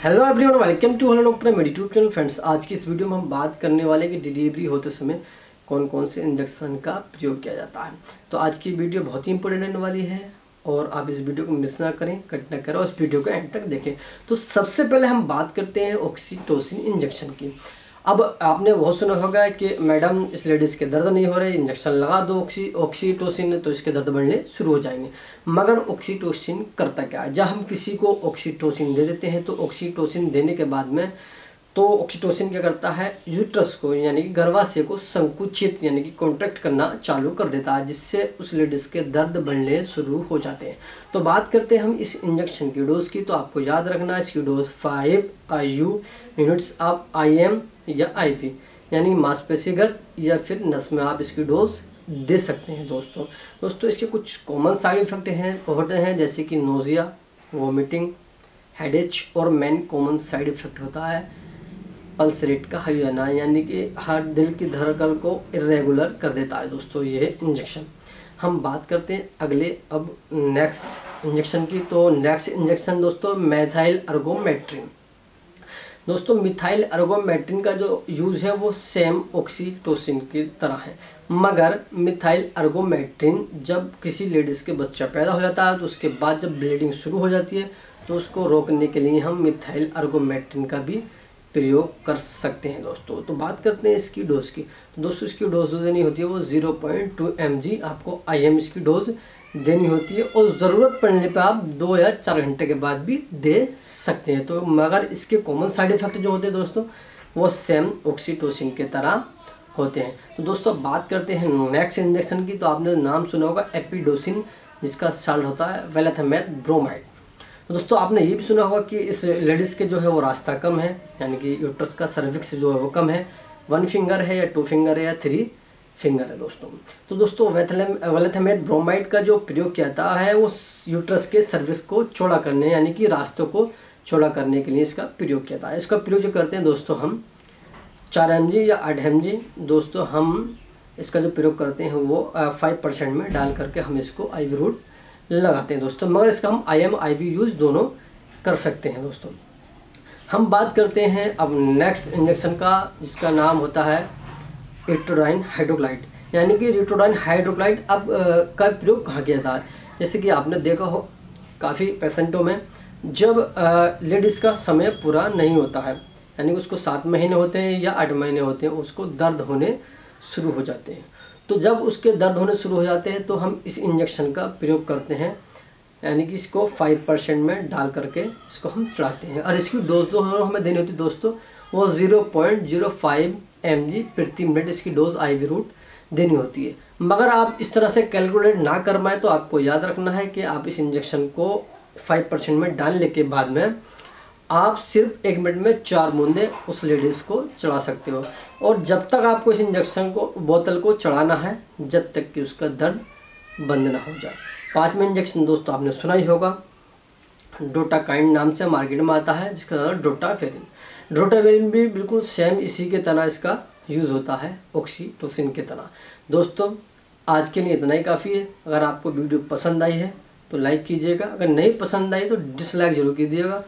Hello everyone welcome to hello doctor मेरे YouTube channel friends आज की इस वीडियो में हम बात करने वाले कि डिलीवरी होते समय कौन कौन से इंजेक्शन का प्रयोग किया जाता है। तो आज की वीडियो बहुत ही इंपॉर्टेंट रहने वाली है और आप इस वीडियो को मिस ना करें कट ना करें और इस वीडियो को एंड तक देखें। तो सबसे पहले हम बात करते हैं ऑक्सीटोसिन इंजेक्शन की। अब आपने बहुत सुना होगा कि मैडम, इस लेडीज़ के दर्द नहीं हो रहे, इंजेक्शन लगा दो ऑक्सी ऑक्सीटोसिन तो इसके दर्द बढ़ने शुरू हो जाएँगे। मगर ऑक्सीटोसिन करता क्या है? जब हम किसी को ऑक्सीटोसिन दे देते हैं तो ऑक्सीटोसिन देने के बाद में तो ऑक्सीटोसिन क्या करता है? यूट्रस को, यानी कि गर्भाशय को संकुचित, यानी कि कॉन्ट्रैक्ट करना चालू कर देता है, जिससे उस लेडीज़ के दर्द बढ़ने शुरू हो जाते हैं। तो बात करते हैं हम इस इंजेक्शन की डोज की। तो आपको याद रखना है, इसकी dose five I U units of I M या आई पी यानी मांसपेशीगत या फिर नस में आप इसकी डोज दे सकते हैं दोस्तों। दोस्तों, इसके कुछ कॉमन साइड इफ़ेक्ट हैं होते हैं, जैसे कि नोज़िया वोमिटिंग हेडेच और मेन कॉमन साइड इफ़ेक्ट होता है। पल्स रेट का हाई होना यानी कि हार्ट दिल की धड़कन को इरेगुलर कर देता है दोस्तों, ये इंजेक्शन हम बात करते हैं अगले, अब नेक्स्ट इंजेक्शन की. तो नेक्स्ट इंजेक्शन दोस्तों मैथाइल अर्गोमेट्रिन दोस्तों मिथाइल अर्गोमेट्रिन का जो यूज़ है वो सेम ऑक्सीटोसिन की तरह है. मगर मिथाइल अर्गोमेट्रिन जब किसी लेडीज़ के बच्चा पैदा हो जाता है तो उसके बाद जब ब्लीडिंग शुरू हो जाती है तो उसको रोकने के लिए हम मिथाइल अर्गोमेट्रिन का भी प्रयोग कर सकते हैं दोस्तों। तो बात करते हैं इसकी डोज की। तो दोस्तों, इसकी डोज देनी होती है वो zero point two M G, आपको आई एम इसकी डोज देनी होती है और ज़रूरत पड़ने पर आप दो या चार घंटे के बाद भी दे सकते हैं। तो मगर इसके कॉमन साइड इफ़ेक्ट जो होते हैं दोस्तों, वो सेम ऑक्सीटोसिन के तरह होते हैं। तो दोस्तों, बात करते हैं नेक्स्ट इंजेक्शन की। तो आपने नाम सुना होगा एपिडोसिन जिसका साल्ट होता है वेलेथमेथ ब्रोमाइड तो दोस्तों, आपने ये भी सुना होगा कि इस लेडीज़ के जो है वो रास्ता कम है, यानी कि यूट्रस का सर्विक्स जो है वो कम है। वन फिंगर है या टू फिंगर है या थ्री फिंगर है दोस्तों। तो दोस्तों वेलेथमेट ब्रोमाइड का जो प्रयोग किया जाता है, वो यूट्रस के सर्विस को चौड़ा करने, यानी कि रास्तों को चौड़ा करने के लिए इसका प्रयोग किया जाता है इसका प्रयोग जो करते हैं दोस्तों हम चार एम जी या आठ एम जी दोस्तों, हम इसका जो प्रयोग करते हैं वो फाइव परसेंट में डाल करके हम इसको आई रूट लगाते हैं दोस्तों, मगर इसका हम I M I V use दोनों कर सकते हैं दोस्तों। हम बात करते हैं अब नेक्स्ट इंजेक्शन का, जिसका नाम होता है रिटोडाइन हाइड्रोक्लाइड। यानी कि रिटोडाइन हाइड्रोक्लाइड अब का प्रयोग कहाँ किया जाता है जैसे कि आपने देखा हो, काफ़ी पेशेंटों में जब लेडीज़ का समय पूरा नहीं होता है, यानी कि उसको सात महीने होते हैं या आठ महीने होते हैं, उसको दर्द होने शुरू हो जाते हैं। तो जब उसके दर्द होने शुरू हो जाते हैं तो हम इस इंजेक्शन का प्रयोग करते हैं, यानी कि इसको फाइव परसेंट में डाल करके इसको हम चढ़ाते हैं। और इसकी डोज जो हमें देनी होती है दोस्तों, वो zero point zero five M G प्रति मिनट इसकी डोज आईवी रूट देनी होती है। मगर आप इस तरह से कैलकुलेट ना कर पाए तो आपको याद रखना है कि आप इस इंजेक्शन को फाइव परसेंट में डालने के बाद में आप सिर्फ़ एक मिनट में चार बूंदे उस लेडीज़ को चढ़ा सकते हो। और जब तक आपको इस इंजेक्शन को बोतल को चढ़ाना है, जब तक कि उसका दर्द बंद ना हो जाए। पाँचवें इंजेक्शन दोस्तों आपने सुना ही होगा। डोटाकाइंड नाम से मार्केट में आता है, जिसका नाम डोटाफेरिन ड्रोटावेरिन भी बिल्कुल सेम इसी के तरह इसका यूज़ होता है ऑक्सीटोसिन के तरह। दोस्तों, आज के लिए इतना ही काफ़ी है। अगर आपको वीडियो पसंद आई है तो लाइक कीजिएगा। अगर नहीं पसंद आई तो डिसलाइक ज़रूर कीजिएगा।